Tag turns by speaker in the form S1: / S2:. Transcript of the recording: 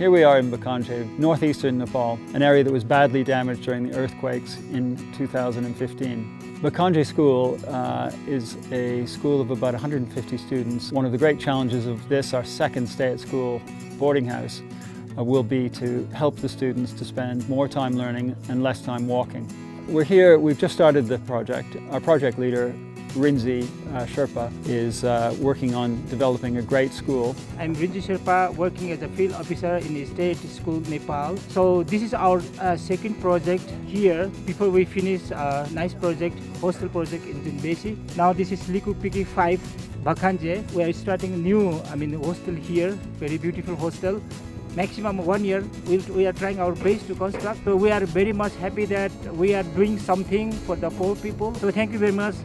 S1: Here we are in Bhakanje, northeastern Nepal, an area that was badly damaged during the earthquakes in 2015. Bhakanje School uh, is a school of about 150 students. One of the great challenges of this, our second stay at school boarding house, uh, will be to help the students to spend more time learning and less time walking. We're here, we've just started the project. Our project leader, Rinzi uh, Sherpa, is uh, working on developing a great school.
S2: I'm Rinzi Sherpa, working as a field officer in the State School, Nepal. So this is our uh, second project here. Before we finish a nice project, hostel project in Junbesi. Now this is Likhupike 5 Bhakanje. We are starting a new, I mean, hostel here, very beautiful hostel maximum one year we are trying our best to construct so we are very much happy that we are doing something for the poor people so thank you very much